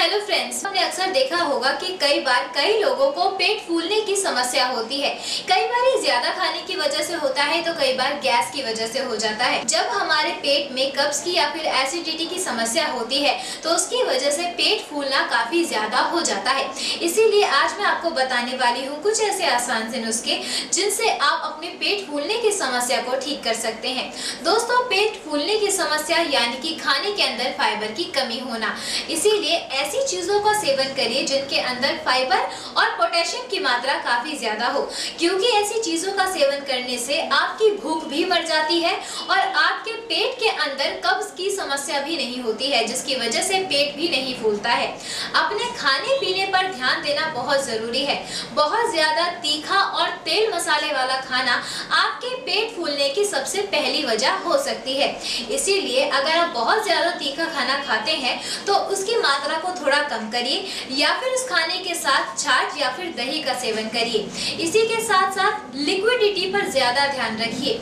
Hello friends हमने अक्सर देखा होगा कि कई बार कई लोगों को पेट फूलने की समस्या होती है। कई बार ये ज़्यादा खाने की वजह से होता है तो कई बार गैस की वजह से हो जाता है। जब हमारे पेट में कब्ज की या फिर एसिडिटी की समस्या होती है तो उसकी वजह से पेट फूलना काफ़ी ज़्यादा हो जाता है। इसीलिए आज मैं आपको बताने वाली हूँ कुछ ऐसे आसान से नुस्खे, जिनसे आप अपने पेट फूलने की समस्या को ठीक कर सकते हैं। दोस्तों, पेट फूलने की समस्या यानी कि खाने के अंदर फाइबर की कमी होना। इसीलिए ऐसी चीज़ों का सेवन करिए जिनके अंदर फाइबर और पोटेशियम की मात्रा काफ़ी ज़्यादा हो। क्योंकि ऐसी चीज़ों का सेवन करने से आपकी भूख भी मर जाती है और आपके पेट के अंदर कब्ज की समस्या भी नहीं होती है, जिसकी वजह से पेट भी नहीं फूलता है। अपने खाने पीने पर ध्यान देना बहुत ज़रूरी है। बहुत ज़्यादा तीखा और मसाले वाला खाना आपके पेट फूलने की सबसे पहली वजह हो सकती है। इसीलिए अगर आप बहुत ज़्यादा तीखा खाना खाते हैं तो उसकी मात्रा को थोड़ा कम करिए, या फिर उस खाने के साथ छाछ या फिर दही का सेवन करिए। इसी के साथ साथ लिक्विडिटी पर ज़्यादा ध्यान रखिए।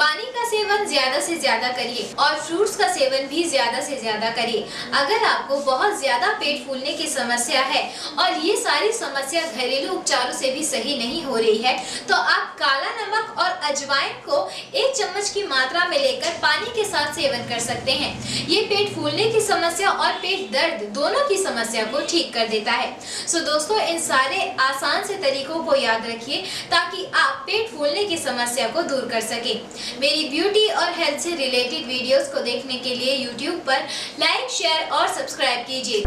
पानी का सेवन ज़्यादा से ज़्यादा करिए और फ्रूट्स का सेवन भी ज़्यादा से ज़्यादा करिए। अगर आपको बहुत ज़्यादा पेट फूलने की समस्या है और ये सारी समस्या घरेलू उपचारों से भी सही नहीं हो रही है तो आप काला नमक और अजवाइन को एक चम्मच की मात्रा में लेकर पानी के साथ सेवन कर सकते हैं। ये पेट फूलने की समस्या और पेट दर्द दोनों की समस्या को ठीक कर देता है। सो दोस्तों, इन सारे आसान से तरीकों को याद रखिए ताकि आप पेट फूलने की समस्या को दूर कर सकें। मेरी ब्यूटी और हेल्थ से रिलेटेड वीडियोस को देखने के लिए यूट्यूब पर लाइक शेयर और सब्सक्राइब कीजिए।